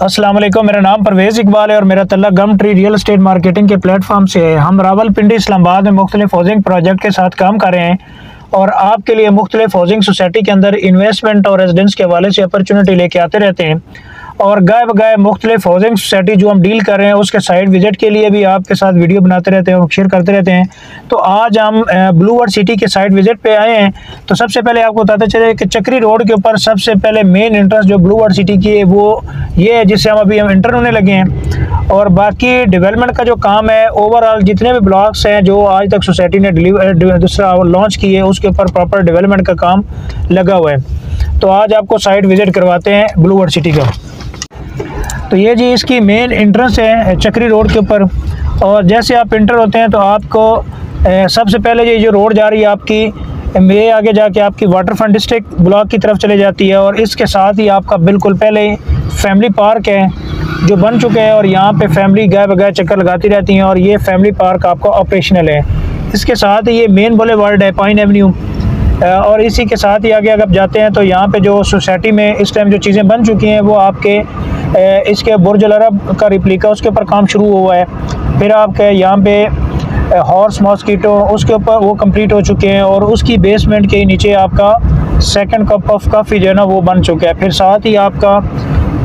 वालेकुम मेरा नाम परवेज़ इकबाल है और मेरा तल्ला गम ट्री रियल स्टेट मार्केटिंग के प्लेटफॉर्म से है। हम रावल पिंडी इस्लामाबाद में मुख्तलिफ़ हाउसिंग प्रोजेक्ट के साथ काम कर रहे हैं और आपके लिए मुख्तलिफ़ हाउसिंग सोसाइटी के अंदर इन्वेस्टमेंट और रेजिडेंस के हवाले से अपॉर्चुनिटी लेके आते रहते हैं। और गाय बगाए मुख्तलिफ़ हाउसिंग सोसाइटी जो हम डील कर रहे हैं, उसके साइड विज़िट के लिए भी आपके साथ वीडियो बनाते रहते हैं और शेयर करते रहते हैं। तो आज हम ब्लू वर्ड सिटी के साइड विज़िट पे आए हैं। तो सबसे पहले आपको बताते चले कि चक्री रोड के ऊपर सबसे पहले मेन इंटरेस्ट जो ब्लू वर्ड सिटी की है, वो ये है जिससे हम अभी हम इंटर होने लगे हैं। और बाकी डेवलपमेंट का जो काम है ओवरऑल जितने भी ब्लॉक्स हैं जो आज तक सोसाइटी ने दूसरा लॉन्च किए उसके ऊपर प्रॉपर डेवलपमेंट का काम लगा हुआ है। तो आज आपको साइड विज़िट करवाते हैं ब्लू वर्ड सिटी का। तो ये जी इसकी मेन इंट्रेंस है चक्री रोड के ऊपर। और जैसे आप इंटर होते हैं तो आपको सबसे पहले ये जो रोड जा रही है आपकी ये आगे जाके आपकी वाटर फ्रंट डिस्ट्रिक्ट ब्लॉक की तरफ़ चले जाती है। और इसके साथ ही आपका बिल्कुल पहले फैमिली पार्क है, जो बन चुके हैं। और यहाँ पे फैमिली गाय बगैर चक्कर लगाती रहती हैं। और ये फैमिली पार्क आपका ऑपरेशनल है। इसके साथ ही ये मेन बोले वर्ल्ड है पाइन एवेन्यू और इसी के साथ ही आगे अगर आप जाते हैं तो यहाँ पे जो सोसाइटी में इस टाइम जो चीज़ें बन चुकी हैं, वो आपके इसके बुर्ज अरब का रिप्लिका उसके ऊपर काम शुरू हुआ है। फिर आपके यहाँ पे हॉर्स मॉस्कीटो उसके ऊपर वो कंप्लीट हो चुके हैं और उसकी बेसमेंट के नीचे आपका सेकंड कप ऑफ़ काफ़ी जो है ना, वो बन चुका है। फिर साथ ही आपका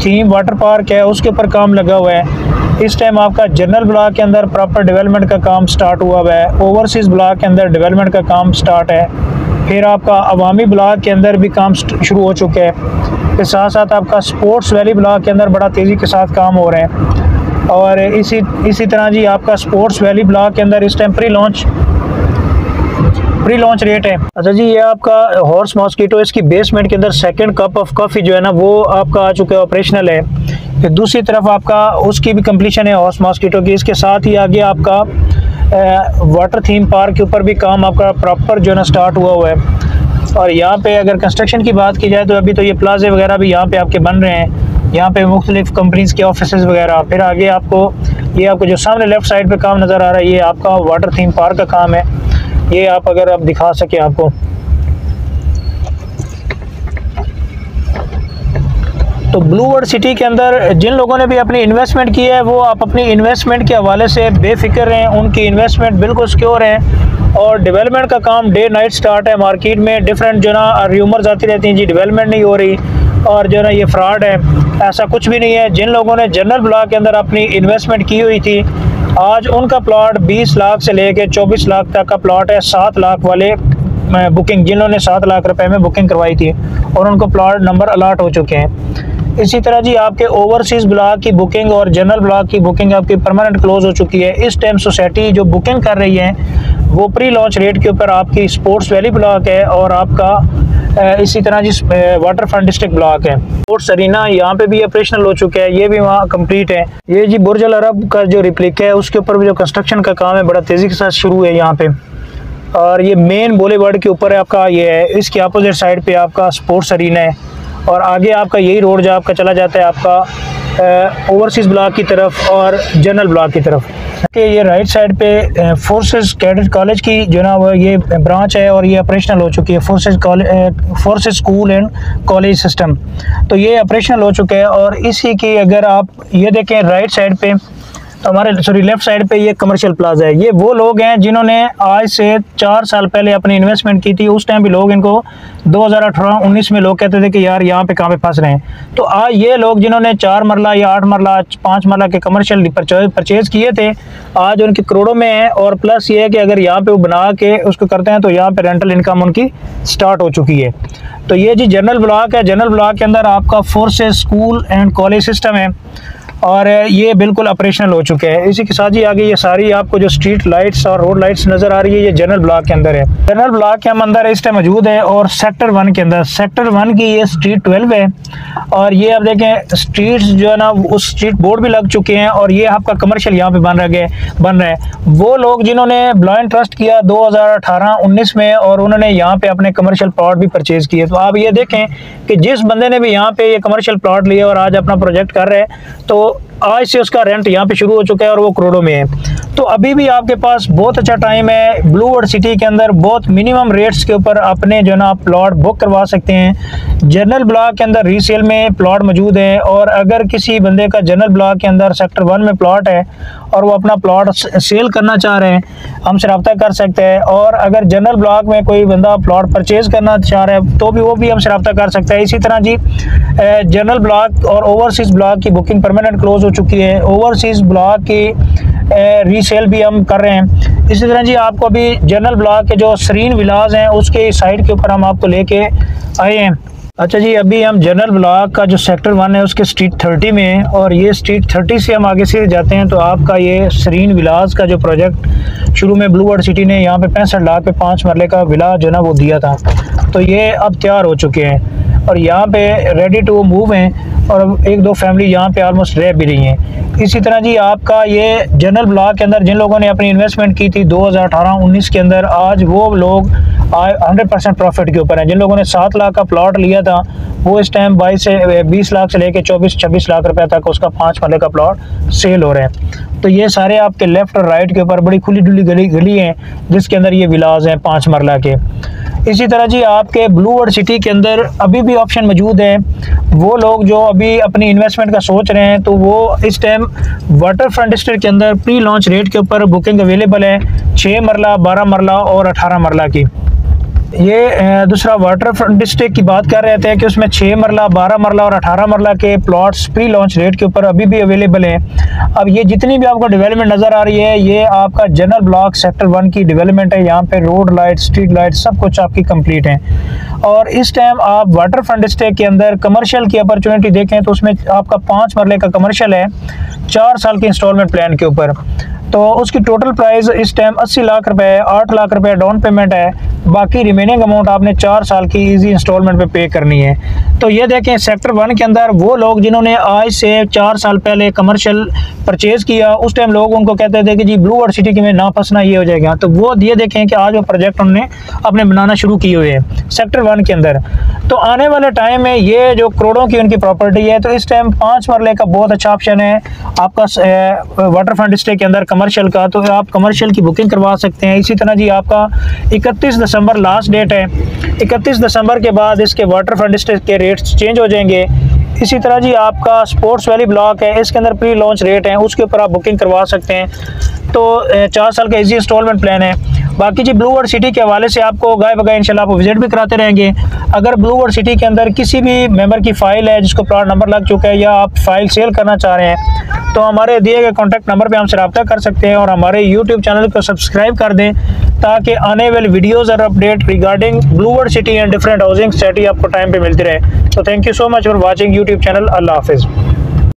थीम वाटर पार्क है, उसके ऊपर काम लगा हुआ है। इस टाइम आपका जनरल ब्लॉक के अंदर प्रॉपर डेवलपमेंट का काम स्टार्ट हुआ हुआ है। ओवरसीज़ ब्लॉक के अंदर डेवलपमेंट का काम स्टार्ट है। फिर आपका अवामी ब्लॉक के अंदर भी काम शुरू हो चुका है। के साथ साथ आपका स्पोर्ट्स वैली ब्लॉक के अंदर बड़ा तेज़ी के साथ काम हो रहे हैं। और इसी इसी तरह जी आपका स्पोर्ट्स वैली ब्लॉक के अंदर इस time pre launch pre launch rate है। अच्छा जी, ये आपका हॉर्स मॉस्किटो इसकी बेसमेंट के अंदर सेकंड कप ऑफ़ कॉफ़ी जो है ना, वो आपका आ चुका है ऑपरेशनल है। फिर दूसरी तरफ़ आपका, उसकी भी कंप्लीशन है हॉर्स मॉस्किटो की। इसके साथ ही आगे आपका वाटर थीम पार्क के ऊपर भी काम आपका प्रॉपर जो है ना स्टार्ट हुआ हुआ है। और यहाँ पे अगर कंस्ट्रक्शन की बात की जाए तो अभी तो ये प्लाजे वगैरह भी यहाँ पे आपके बन रहे हैं। यहाँ पे मुख्तलिफ़ कंपनीज़ के ऑफ़िस वगैरह, फिर आगे आपको ये आपको जो सामने लेफ़्ट साइड पर काम नज़र आ रहा है, ये आपका वाटर थीम पार्क का काम है। ये आप अगर आप दिखा सकें आपको। तो ब्लू वर्ड सिटी के अंदर जिन लोगों ने भी अपनी इन्वेस्टमेंट की है, वो आप अपनी इन्वेस्टमेंट के हवाले से बेफिक्र रहें, उनकी इन्वेस्टमेंट बिल्कुल सिक्योर है और डेवलपमेंट का काम डे नाइट स्टार्ट है मार्केट में डिफरेंट जो ना र्यूमर्स आती रहती हैं, जी डेवलपमेंट नहीं हो रही, और जो ना, ये फ्रॉड है। ऐसा कुछ भी नहीं है। जिन लोगों ने जनरल ब्लॉक के अंदर अपनी इन्वेस्टमेंट की हुई थी, आज उनका प्लॉट 20 लाख से लेके 24 लाख तक का प्लॉट है। सात लाख वाले बुकिंग जिन्होंने सात लाख रुपए में बुकिंग करवाई थी, और उनको प्लॉट नंबर अलाट हो चुके हैं। इसी तरह जी आपके ओवरसीज़ ब्लॉक की बुकिंग और जनरल ब्लॉक की बुकिंग आपकी परमानेंट क्लोज हो चुकी है। इस टाइम सोसाइटी जो बुकिंग कर रही है, वो प्री लॉन्च रेट के ऊपर आपकी स्पोर्ट्स वैली ब्लॉक है और आपका इसी तरह जी वाटर फ्रंट डिस्ट्रिक्ट ब्लॉक है। स्पोर्ट्स अरीना यहाँ पे भी ऑपरेशनल हो चुका है, ये भी वहाँ कंप्लीट है। ये जी बुर्ज अल अरब का जो रिप्लिक है, उसके ऊपर भी जो कंस्ट्रक्शन का काम है, बड़ा तेज़ी के साथ शुरू है यहाँ पे। और ये मेन बोलेवर्ड के ऊपर है आपका, ये है, इसके अपोजिट साइड पे आपका स्पोर्ट्स अरीना है। और आगे आपका यही रोड जो आपका चला जाता है आपका ओवरसीज़ ब्लॉक की तरफ़ और जनरल ब्लॉक की तरफ़। कि ये राइट साइड पे फोर्सेस कैडेट कॉलेज की जो ना, वो ये ब्रांच है और ये ऑपरेशनल हो चुकी है। Forces forces school and college system तो ये ऑपरेशनल हो चुका है और इसी की अगर आप ये देखें राइट साइड पे तो हमारे सॉरी लेफ़्ट साइड पे ये कमर्शियल प्लाजा है। ये वो लोग हैं जिन्होंने आज से चार साल पहले अपनी इन्वेस्टमेंट की थी। उस टाइम भी लोग इनको 2018-19 में लोग कहते थे कि यार, यहाँ पे कहाँ पे फंस रहे हैं। तो आज ये लोग जिन्होंने चार मरला या आठ मरला पाँच मरला के कमर्शियल परचेज किए थे, आज उनके करोड़ों में है। और प्लस ये है कि अगर यहाँ पे वो बना के उसको करते हैं तो यहाँ पे रेंटल इनकम उनकी स्टार्ट हो चुकी है। तो ये जी जनरल ब्लॉक है। जनरल ब्लॉक के अंदर आपका forces school and college system है। और ये बिल्कुल ऑपरेशनल हो चुके हैं। इसी के साथ ही आगे ये सारी आपको जो स्ट्रीट लाइट्स और रोड लाइट्स नज़र आ रही है, ये जनरल ब्लॉक के अंदर है। जनरल ब्लॉक के हम अंदर इस टाइम मौजूद है और सेक्टर वन के अंदर। सेक्टर वन की ये स्ट्रीट ट्वेल्व है। और ये आप देखें स्ट्रीट जो है ना, उस स्ट्रीट बोर्ड भी लग चुके हैं और ये आपका कमर्शियल यहाँ पे बन रहे बन रहे हैं। वो लोग जिन्होंने ब्लाइंड ट्रस्ट किया दो हज़ार में और उन्होंने यहाँ पे अपने कमर्शियल प्लॉट भी परचेज किए। तो आप ये देखें कि जिस बंदे ने भी यहाँ पे ये कमर्शियल प्लॉट लिए और आज अपना प्रोजेक्ट कर रहे हैं तो आज से उसका रेंट यहाँ पे शुरू हो चुका है और वो करोड़ों में है। तो अभी भी आपके पास बहुत अच्छा टाइम है। ब्लू वर्ड सिटी के अंदर बहुत मिनिमम रेट्स के ऊपर अपने जो है ना प्लॉट बुक करवा सकते हैं। जनरल ब्लॉक के अंदर रीसेल में प्लॉट मौजूद है और अगर किसी बंदे का जनरल ब्लॉक के अंदर सेक्टर वन में प्लॉट है और वो अपना प्लॉट सेल करना चाह रहे हैं, हमसे रब्ता कर सकते हैं और अगर जनरल ब्लॉक में कोई बंदा प्लॉट परचेज़ करना चाह रहा है तो भी वो भी हमसे रब्ता कर सकता है। इसी तरह जी जनरल ब्लॉक और ओवरसीज़ ब्लॉक की बुकिंग परमानेंट क्लोज हो चुकी है। ओवरसीज़ ब्लॉक की रीसेल भी हम कर रहे हैं। इसी तरह जी, आपको अभी जनरल ब्लॉक के जो सरीन विलाज हैं, उसके साइड के ऊपर हम आपको लेके आए हैं। अच्छा जी, अभी हम जनरल ब्लॉक का जो सेक्टर वन है, उसके स्ट्रीट थर्टी में है और ये स्ट्रीट थर्टी से हम आगे से जाते हैं तो आपका ये सरीन विलास का जो प्रोजेक्ट शुरू में ब्लू वर्ड सिटी ने यहाँ पे पैंसठ लाख पे पाँच मरले का विला जो ना, वो दिया था। तो ये अब तैयार हो चुके हैं और यहाँ पे रेडी टू मूव हैं। और एक दो फैमिली यहाँ पे ऑलमोस्ट रह भी रही हैं। इसी तरह जी आपका ये जनरल ब्लॉक के अंदर जिन लोगों ने अपनी इन्वेस्टमेंट की थी 2018-19 के अंदर, आज वो लोग हंड्रेड परसेंट प्रॉफिट के ऊपर हैं। जिन लोगों ने सात लाख का प्लॉट लिया था वो इस टाइम बाईस से बीस लाख से लेकर चौबीस, छब्बीस लाख रुपए तक उसका पाँच मरले का प्लॉट सेल हो रहे हैं। तो ये सारे आपके लेफ़्ट और राइट के ऊपर बड़ी खुली डुली गली गली हैं, जिसके अंदर ये विलाज हैं पाँच मरला के। इसी तरह जी आपके ब्लू वर्ड सिटी के अंदर अभी भी ऑप्शन मौजूद है। वो लोग जो अभी अपनी इन्वेस्टमेंट का सोच रहे हैं तो वो इस टाइम वाटर फ्रंट डिस्ट्रिक्ट के अंदर प्री लॉन्च रेट के ऊपर बुकिंग अवेलेबल है छः मरला, बारह मरला और अठारह मरला की। ये दूसरा वाटर फ्रंट डिस्ट्रिक्ट की बात कर रहे थे कि उसमें छः मरला, बारह मरला और अठारह मरला के प्लॉट्स प्री लॉन्च रेट के ऊपर अभी भी अवेलेबल हैं। अब ये जितनी भी आपको डेवलपमेंट नज़र आ रही है, ये आपका जनरल ब्लॉक सेक्टर वन की डेवलपमेंट है। यहाँ पे रोड लाइट स्ट्रीट लाइट सब कुछ आपकी कंप्लीट है। और इस टाइम आप वाटर फ्रंट डिस्ट्रिक्ट के अंदर कमर्शियल की अपॉर्चुनिटी देखें तो उसमें आपका पाँच मरले का कमर्शियल है, चार साल के इंस्टॉलमेंट प्लान के ऊपर। तो उसकी टोटल प्राइस इस टाइम 80 लाख रुपए है, आठ लाख रुपए डाउन पेमेंट है। बाकी रिमेनिंग अमाउंट आपने चार साल की इजी इंस्टॉलमेंट पे पे करनी है। तो ये देखें सेक्टर वन के अंदर वो लोग जिन्होंने आज से चार साल पहले कमर्शियल परचेज़ किया, उस टाइम लोग उनको कहते थे कि जी ब्लू वर्ड सिटी में ना फंसना ये हो जाएगा। तो वो ये देखें कि आज वो प्रोजेक्ट उन्होंने अपने बनाना शुरू किए हुए हैं सेक्टर वन के अंदर। तो आने वाले टाइम में ये जो करोड़ों की उनकी प्रॉपर्टी है तो इस टाइम पाँच मरले का बहुत अच्छा ऑप्शन है। आपका वाटर फ्रंट स्टे के अंदर कमर्शियल का तो आप कमर्शियल की बुकिंग करवा सकते हैं। इसी तरह जी आपका 31 दिसंबर लास्ट डेट है। 31 दिसंबर के बाद इसके वाटर फ्रंट के रेट्स चेंज हो जाएँगे। इसी तरह जी आपका स्पोर्ट्स वैली ब्लॉक है, इसके अंदर प्री लॉन्च रेट है, उसके ऊपर आप बुकिंग करवा सकते हैं। तो चार साल का इजी इंस्टॉलमेंट प्लान है। बाकी जी ब्लू वर्ड सिटी के हवाले से आपको गाय बगाए इंशाल्लाह आप विज़िट भी कराते रहेंगे। अगर ब्लू वर्ड सिटी के अंदर किसी भी मेंबर की फ़ाइल है, जिसको प्लाट नंबर लग चुका है, या आप फ़ाइल सेल करना चाह रहे हैं तो हमारे दिए गए कॉन्टैक्ट नंबर पर हमसे रब्ता कर सकते हैं और हमारे यूट्यूब चैनल को सब्सक्राइब कर दें ताकि आने वाले वीडियोज़ और update regarding Blue World city and different housing city आपको टाइम पर मिलती रहे। तो thank you so much for watching YouTube channel अल्लाह हाफिज़।